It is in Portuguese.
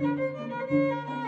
Música